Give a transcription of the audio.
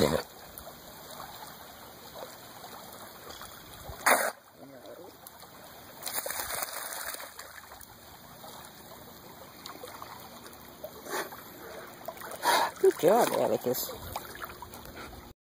in it. Good job, Atticus.